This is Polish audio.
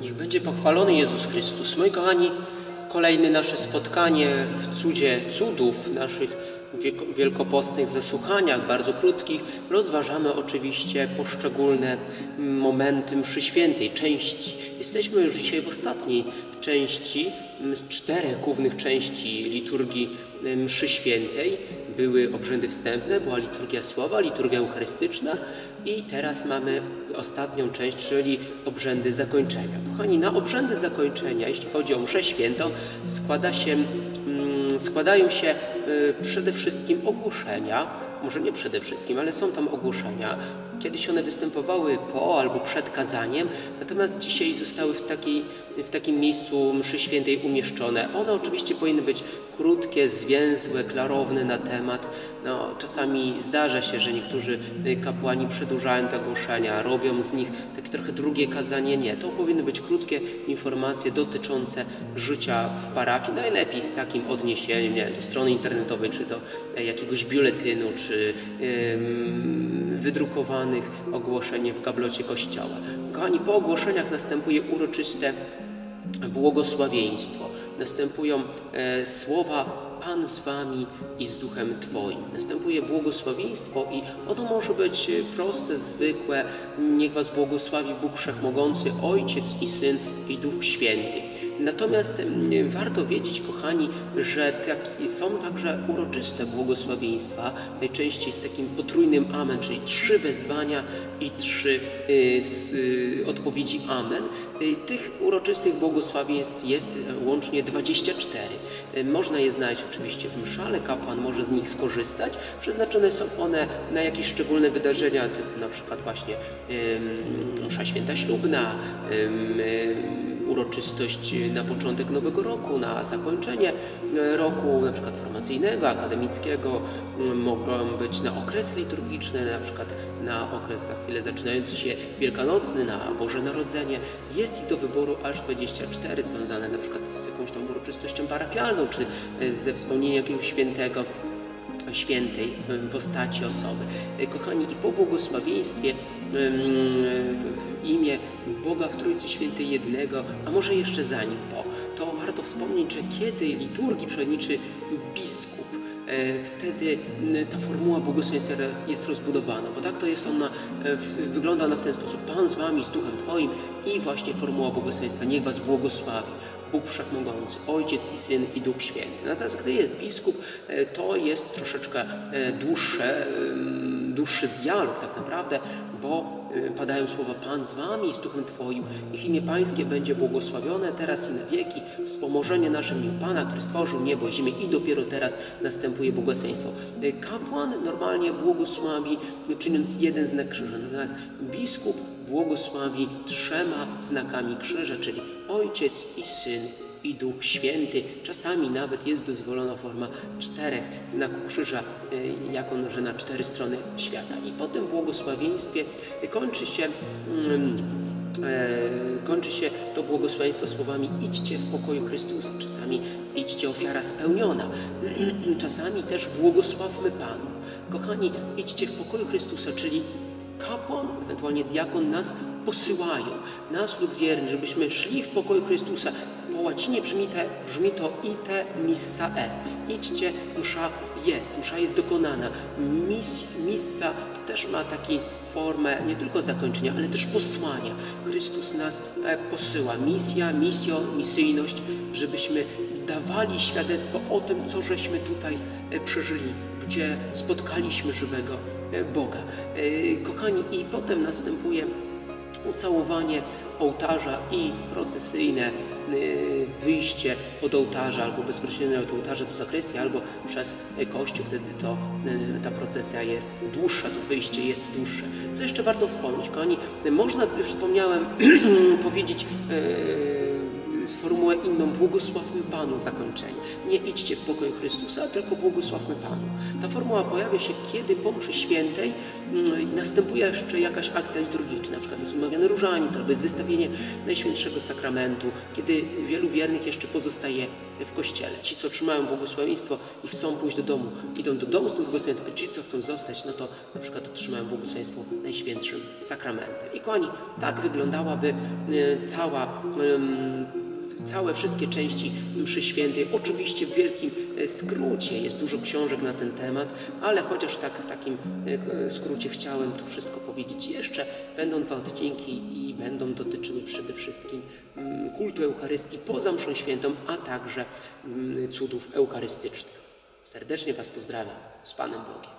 Niech będzie pochwalony Jezus Chrystus. Moi kochani, kolejne nasze spotkanie w cudzie cudów, naszych wielkopostnych zasłuchaniach, bardzo krótkich, rozważamy oczywiście poszczególne momenty mszy świętej, części. Jesteśmy już dzisiaj w ostatniej części z czterech głównych części liturgii mszy świętej. Były obrzędy wstępne, była liturgia słowa, liturgia eucharystyczna i teraz mamy ostatnią część, czyli obrzędy zakończenia. Kochani, na obrzędy zakończenia, jeśli chodzi o mszę świętą, składa się, mm, składają się y, przede wszystkim ogłoszenia, może nie przede wszystkim, ale są tam ogłoszenia. Kiedyś one występowały po albo przed kazaniem, natomiast dzisiaj zostały w, takiej, w takim miejscu mszy świętej umieszczone. One oczywiście powinny być krótkie, zwięzłe, klarowne na temat. No, czasami zdarza się, że niektórzy kapłani przedłużają te ogłoszenia, robią z nich takie trochę drugie kazanie. Nie, to powinny być krótkie informacje dotyczące życia w parafii. Najlepiej z takim odniesieniem nie, do strony internetowej, czy do jakiegoś biuletynu, czy wydrukowanych ogłoszeń w gablocie kościoła. Kochani, po ogłoszeniach następuje uroczyste błogosławieństwo. Następują e, słowa Pan z wami i z duchem Twoim. Następuje błogosławieństwo i ono może być proste, zwykłe. Niech was błogosławi Bóg Wszechmogący, Ojciec i Syn i Duch Święty. Natomiast warto wiedzieć, kochani, że są także uroczyste błogosławieństwa, najczęściej z takim potrójnym amen, czyli trzy wezwania i trzy z, y, odpowiedzi amen. Tych uroczystych błogosławieństw jest łącznie 24. Y, można je znaleźć oczywiście w mszy, ale kapłan może z nich skorzystać. Przeznaczone są one na jakieś szczególne wydarzenia, typu na przykład właśnie msza święta ślubna, uroczystość na początek nowego roku, na zakończenie e, roku, na przykład formacyjnego, akademickiego, mogą być na okres liturgiczny, na przykład na okres za chwilę zaczynający się wielkanocny, na Boże Narodzenie. Jest ich do wyboru aż 24, związane na przykład z jakąś tą uroczystością parafialną, czy e, ze wspomnieniem jakiegoś świętego świętej postaci osoby. E, kochani, i po błogosławieństwie w imię Boga w Trójcy Świętej jednego, a może jeszcze zanim po, to warto wspomnieć, że kiedy liturgii przewodniczy biskup, e, wtedy ta formuła błogosławieństwa jest rozbudowana, bo tak to jest ona, e, wygląda ona w ten sposób. Pan z wami, z Duchem Twoim i właśnie formuła błogosławieństwa. Niech was błogosławi. Bóg Wszechmogący, Ojciec i Syn i Duch Święty. Natomiast gdy jest biskup, e, to jest troszeczkę dłuższe, dłuższy dialog tak naprawdę, bo padają słowa Pan z wami i z duchem Twoim. Ich imię Pańskie będzie błogosławione teraz i na wieki. Wspomożenie naszym imię Pana, który stworzył niebo i ziemię i dopiero teraz następuje błogosławieństwo. Y, kapłan normalnie błogosławi, czyniąc jeden znak krzyża. Natomiast biskup błogosławi trzema znakami krzyża, czyli Ojciec i Syn i Duch Święty. Czasami nawet jest dozwolona forma czterech znaków krzyża, e, jak on, że na cztery strony świata. I po tym błogosławieństwie kończy się mm, e, kończy się to błogosławieństwo słowami idźcie w pokoju Chrystusa. Czasami idźcie ofiara spełniona. Czasami też błogosławmy Panu. Kochani, idźcie w pokoju Chrystusa, czyli kapłan, ewentualnie diakon nas posyłają, nas lub wierni, żebyśmy szli w pokoju Chrystusa łacinie brzmi, te, brzmi to ite missa est. Idźcie, msza jest, msza jest dokonana. Mis, missa to też ma taki formę nie tylko zakończenia, ale też posłania. Chrystus nas e, posyła. Misja, misjo, misyjność, żebyśmy dawali świadectwo o tym, co żeśmy tutaj e, przeżyli, gdzie spotkaliśmy żywego e, Boga. Kochani, i potem następuje ucałowanie ołtarza i procesyjne y, wyjście od ołtarza albo bezpośrednio od ołtarza do zakrystii albo przez kościół, wtedy to y, ta procesja jest dłuższa, to wyjście jest dłuższe. Co jeszcze warto wspomnieć, kochani? Można, już wspomniałem, powiedzieć yy, formułę inną, błogosławmy Panu zakończenie. Nie idźcie w pokój Chrystusa, tylko błogosławmy Panu. Ta formuła pojawia się, kiedy po mszy świętej mm, następuje jeszcze jakaś akcja liturgiczna, na przykład jest umawiany różaniec, albo jest wystawienie Najświętszego Sakramentu, kiedy wielu wiernych jeszcze pozostaje w kościele. Ci, co otrzymają błogosławieństwo i chcą pójść do domu, idą do domu z tym błogosławieństwem, a ci, co chcą zostać, no to na przykład otrzymają błogosławieństwo Najświętszym Sakramentem. I kochani, tak wyglądałaby e, cała całe wszystkie części mszy świętej. Oczywiście w wielkim e, skrócie jest dużo książek na ten temat, ale chociaż tak w takim e, skrócie chciałem to wszystko powiedzieć jeszcze. Będą dwa odcinki i będą dotyczyły przede wszystkim mm, kultu Eucharystii poza mszą świętą, a także mm, cudów eucharystycznych. Serdecznie Was pozdrawiam. Z Panem Bogiem.